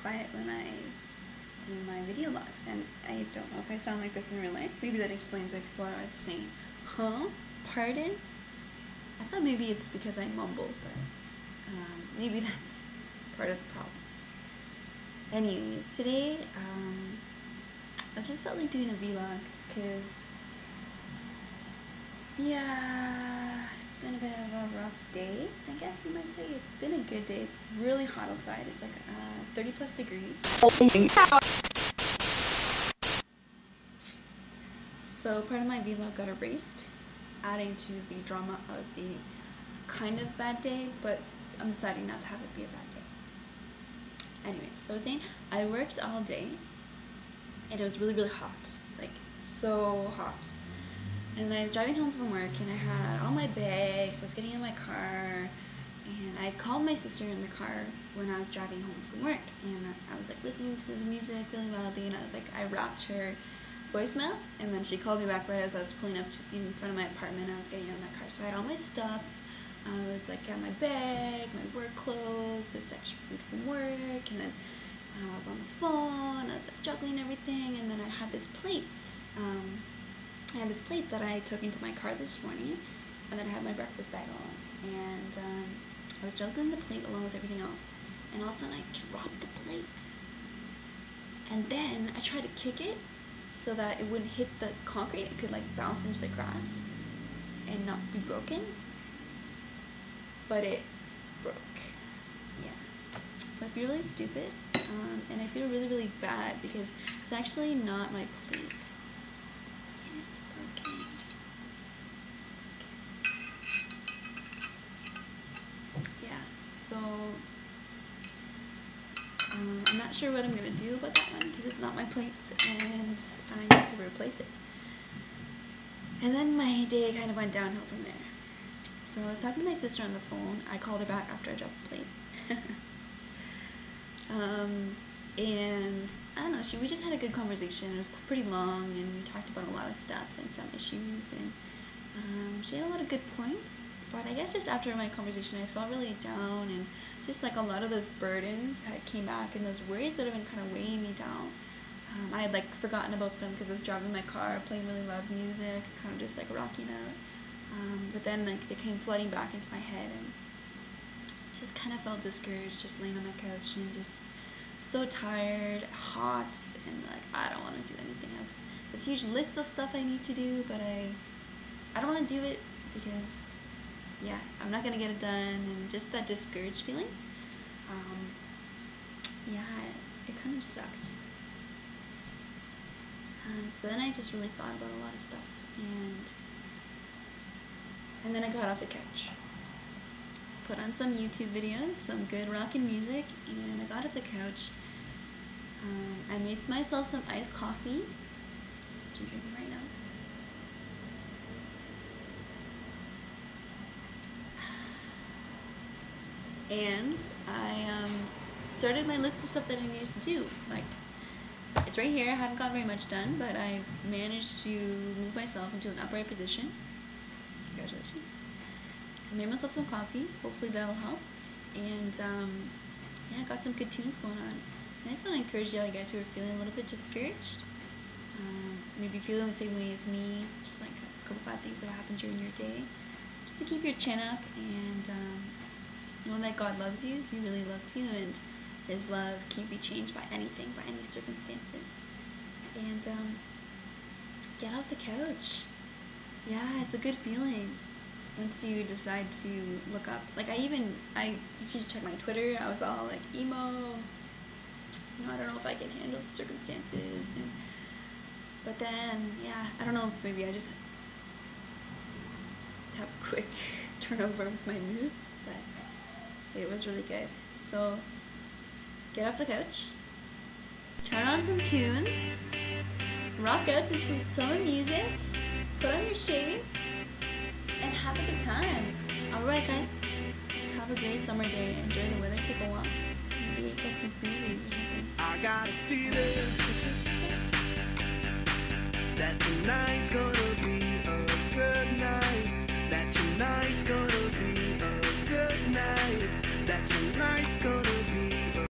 quiet when I do my video logs, and I don't know if I sound like this in real life. Maybe that explains why people are always saying, "Huh? Pardon?" I thought maybe it's because I mumble, but um, maybe that's part of the problem. Anyways, today um, I just felt like doing a vlog because yeah, it's been a bit of a rough day, I guess you might say. It's been a good day. It's really hot outside. It's like uh, 30 plus degrees. So part of my vlog got erased, adding to the drama of the kind of bad day, but I'm deciding not to have it be a bad day. Anyways, so I was saying I worked all day and it was really, really hot. Like, so hot. And I was driving home from work and I had all my bags. I was getting in my car and I called my sister in the car when I was driving home from work. And I was like listening to the music really loudly and I was like, I rapped her voicemail and then she called me back right as I was pulling up to, in front of my apartment. I was getting out of my car. So I had all my stuff. I was like, got my bag, my work clothes, this extra food from work, and then I was on the phone, I was like juggling everything, and then I had this plate. Um, I had this plate that I took into my car this morning, and then I had my breakfast bag on. And um, I was juggling the plate along with everything else, and all of a sudden I dropped the plate. And then I tried to kick it so that it wouldn't hit the concrete, it could like bounce into the grass and not be broken. But it broke. Yeah. So I feel really stupid, um, and I feel really, really bad because it's actually not my plate. So um, I'm not sure what I'm going to do about that one because it's not my plate and I need to replace it. And then my day kind of went downhill from there. So I was talking to my sister on the phone. I called her back after I dropped the plate. um, and I don't know, she, we just had a good conversation. It was pretty long and we talked about a lot of stuff and some issues and um, she had a lot of good points. But I guess just after my conversation, I felt really down and just like a lot of those burdens that came back and those worries that have been kind of weighing me down. Um, I had like forgotten about them because I was driving my car, playing really loud music, kind of just like rocking out. Um, but then like they came flooding back into my head and just kind of felt discouraged, just laying on my couch and just so tired, hot, and like I don't want to do anything. Have this huge list of stuff I need to do, but I I don't want to do it because yeah, I'm not gonna get it done, and just that discouraged feeling. Um, yeah, it, it kind of sucked. Um, so then I just really thought about a lot of stuff, and and then I got off the couch, put on some YouTube videos, some good rockin' music, and I got off the couch. Um, I made myself some iced coffee, which I'm drinking right now. And I um, started my list of stuff that I needed to do. Like, it's right here. I haven't got very much done, but I've managed to move myself into an upright position. Congratulations. I made myself some coffee. Hopefully that'll help. And um, yeah, I got some good tunes going on. And I just want to encourage you guys who are feeling a little bit discouraged. Um, maybe feeling the same way as me, just like a couple bad things that happened during your day. Just to keep your chin up and um, Know that God loves you, He really loves you, and His love can't be changed by anything, by any circumstances. And um, get off the couch. Yeah, it's a good feeling once you decide to look up. Like I even I you can check my Twitter. I was all like emo. You know, I don't know if I can handle the circumstances. And, but then, yeah, I don't know. Maybe I just have a quick turnover with my moods, but it was really good. So get off the couch, turn on some tunes, rock out to some summer music, put on your shades, and have a good time. Alright guys, have a great summer day. Enjoy the weather, take a walk. Maybe get some freezies or something. I got a feeling that tonight's gonna